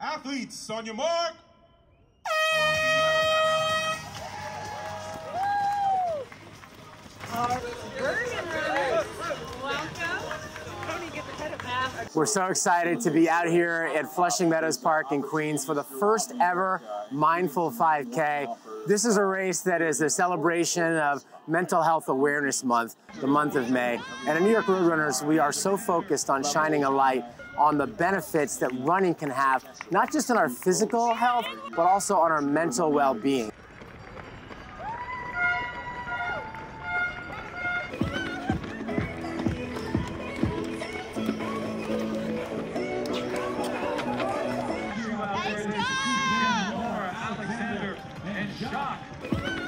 Athletes, on your mark. We're so excited to be out here at Flushing Meadows Park in Queens for the first ever Mindful 5K. This is a race that is a celebration of Mental Health Awareness Month, the month of May. And at New York Roadrunners, we are so focused on shining a light on the benefits that running can have, not just on our physical health, but also on our mental well-being. Shot.